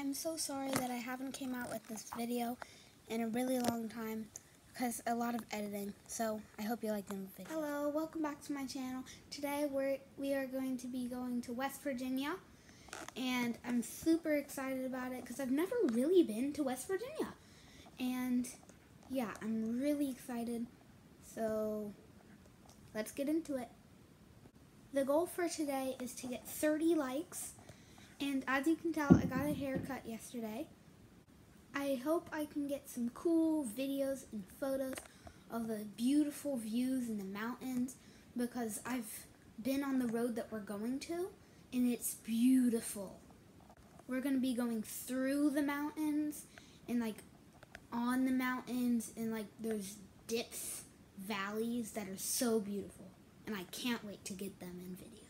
I'm so sorry that I haven't came out with this video in a really long time because a lot of editing. So I hope you like the video. Hello, welcome back to my channel. Today we're we are going to be going to West Virginia and I'm super excited about it because I've never really been to West Virginia. And yeah, I'm really excited. So let's get into it. The goal for today is to get 30 likes and as you can tell, I got a haircut yesterday. I hope I can get some cool videos and photos of the beautiful views in the mountains because I've been on the road that we're going to and it's beautiful. We're going to be going through the mountains and like on the mountains and like those dips, valleys that are so beautiful and I can't wait to get them in video.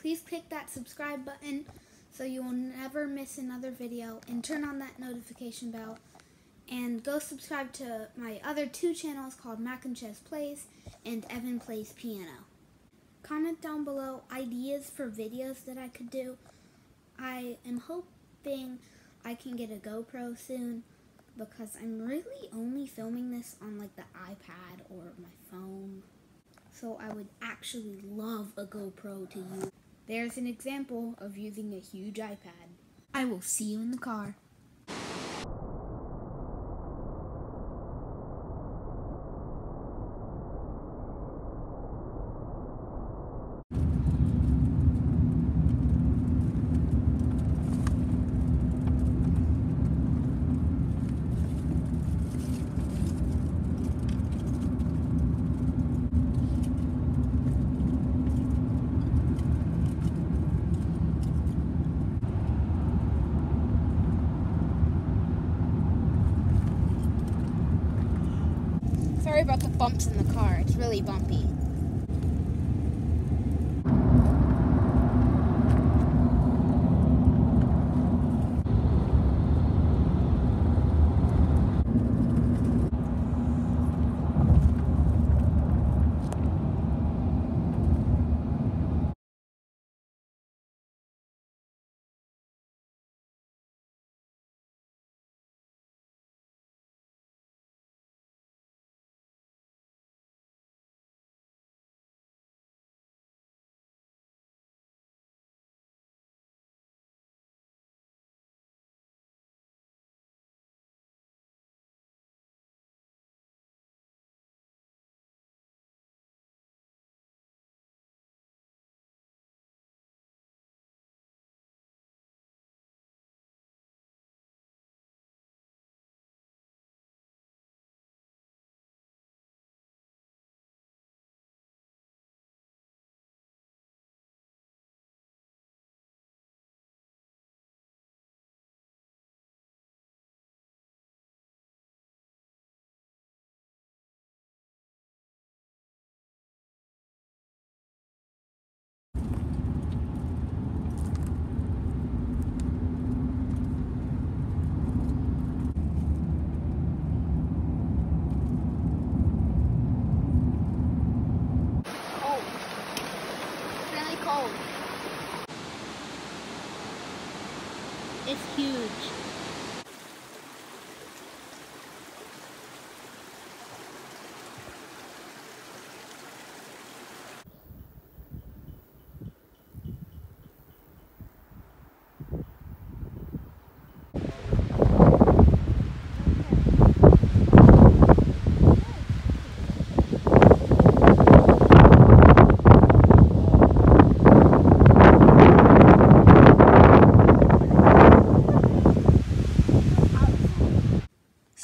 Please click that subscribe button so you will never miss another video and turn on that notification bell and go subscribe to my other two channels called Mac and Chez Plays and Evan Plays Piano. Comment down below ideas for videos that I could do. I am hoping I can get a GoPro soon because I'm really only filming this on like the iPad or my phone. So I would actually love a GoPro to use. There's an example of using a huge iPad. I will see you in the car. Sorry about the bumps in the car. It's really bumpy. cold. It's really cold. It's huge.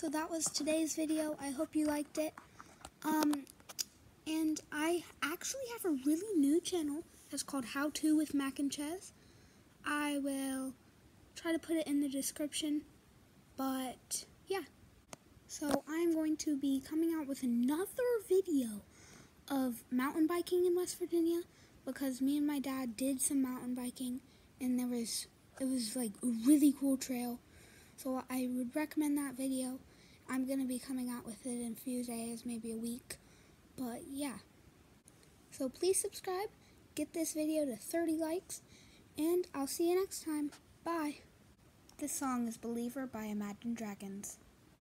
So that was today's video. I hope you liked it. Um, and I actually have a really new channel that's called How To with Mac and Chez. I will try to put it in the description. But yeah. So I'm going to be coming out with another video of mountain biking in West Virginia because me and my dad did some mountain biking and there was it was like a really cool trail. So I would recommend that video. I'm going to be coming out with it in a few days, maybe a week. But yeah. So please subscribe, get this video to 30 likes, and I'll see you next time. Bye. This song is Believer by Imagine Dragons.